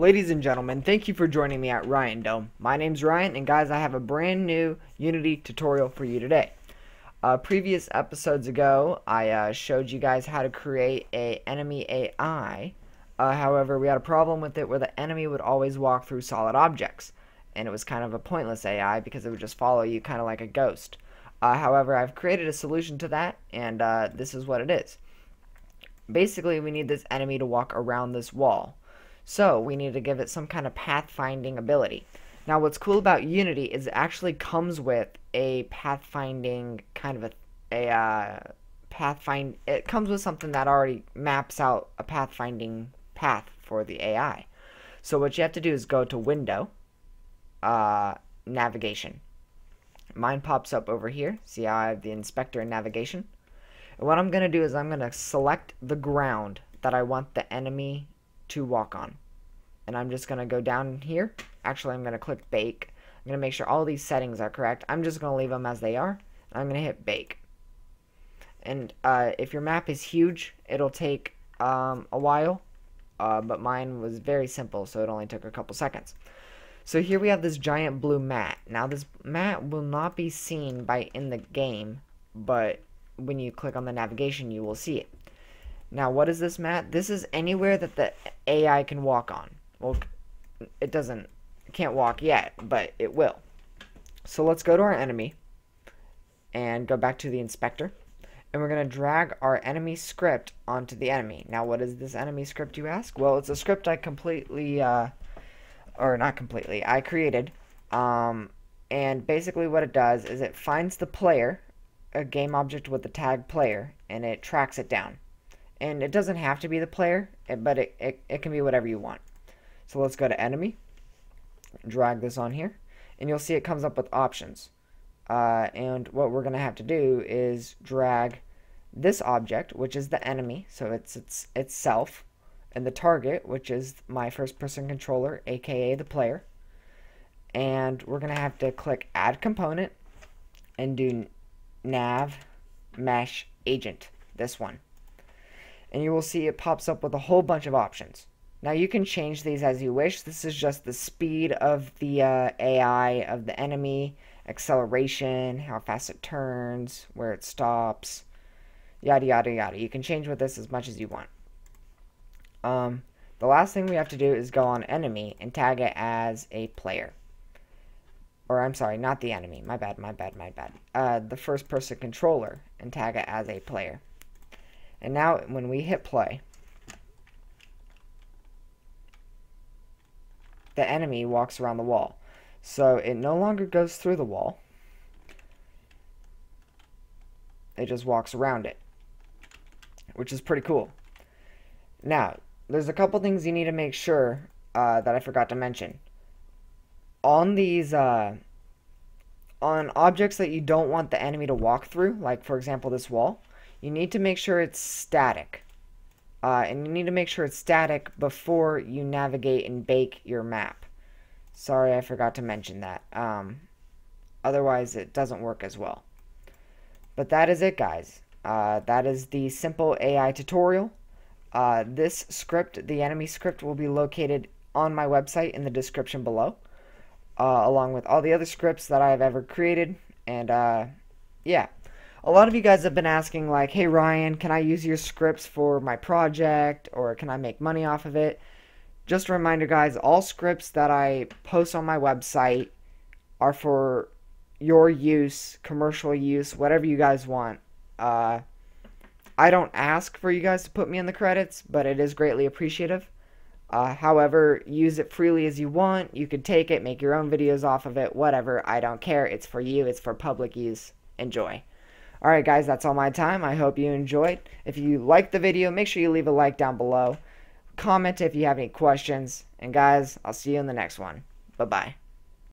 Ladies and gentlemen, thank you for joining me at Ryandome. My name's Ryan, and guys, I have a brand new Unity tutorial for you today. Uh, previous episodes ago, I uh, showed you guys how to create a enemy AI. Uh, however, we had a problem with it where the enemy would always walk through solid objects, and it was kind of a pointless AI because it would just follow you kind of like a ghost. Uh, however, I've created a solution to that, and uh, this is what it is. Basically, we need this enemy to walk around this wall. So we need to give it some kind of pathfinding ability. Now what's cool about Unity is it actually comes with a pathfinding kind of a, a uh, pathfind. It comes with something that already maps out a pathfinding path for the AI. So what you have to do is go to Window, uh, Navigation. Mine pops up over here. See how I have the inspector and navigation? And what I'm going to do is I'm going to select the ground that I want the enemy to walk on. And I'm just going to go down here. Actually, I'm going to click bake. I'm going to make sure all these settings are correct. I'm just going to leave them as they are. I'm going to hit bake. And uh, if your map is huge, it'll take um, a while. Uh, but mine was very simple, so it only took a couple seconds. So here we have this giant blue mat. Now this mat will not be seen by in the game, but when you click on the navigation, you will see it. Now, what is this mat? This is anywhere that the AI can walk on. Well, it doesn't, can't walk yet, but it will. So let's go to our enemy and go back to the inspector. And we're going to drag our enemy script onto the enemy. Now, what is this enemy script, you ask? Well, it's a script I completely, uh, or not completely, I created. Um, and basically what it does is it finds the player, a game object with the tag player, and it tracks it down and it doesn't have to be the player, but it, it, it can be whatever you want. So let's go to enemy, drag this on here, and you'll see it comes up with options. Uh, and what we're going to have to do is drag this object, which is the enemy, so it's, it's itself, and the target, which is my first person controller, aka the player. And we're going to have to click add component and do nav mesh agent, this one and you will see it pops up with a whole bunch of options. Now you can change these as you wish. This is just the speed of the uh, AI of the enemy, acceleration, how fast it turns, where it stops, yada yada yada. You can change with this as much as you want. Um, the last thing we have to do is go on enemy and tag it as a player. Or I'm sorry, not the enemy. My bad, my bad, my bad. Uh, the first person controller and tag it as a player. And now when we hit play, the enemy walks around the wall. So it no longer goes through the wall. It just walks around it, which is pretty cool. Now, there's a couple things you need to make sure uh, that I forgot to mention. On these, uh, on objects that you don't want the enemy to walk through, like for example this wall, you need to make sure it's static. Uh, and you need to make sure it's static before you navigate and bake your map. Sorry, I forgot to mention that. Um, otherwise, it doesn't work as well. But that is it, guys. Uh, that is the simple AI tutorial. Uh, this script, the enemy script, will be located on my website in the description below, uh, along with all the other scripts that I have ever created. And, uh, yeah a lot of you guys have been asking like, hey Ryan, can I use your scripts for my project or can I make money off of it? Just a reminder guys, all scripts that I post on my website are for your use, commercial use, whatever you guys want. Uh, I don't ask for you guys to put me in the credits, but it is greatly appreciative. Uh, however, use it freely as you want. You could take it, make your own videos off of it, whatever. I don't care. It's for you. It's for public use. Enjoy. Alright guys, that's all my time. I hope you enjoyed. If you liked the video, make sure you leave a like down below. Comment if you have any questions. And guys, I'll see you in the next one. Bye-bye.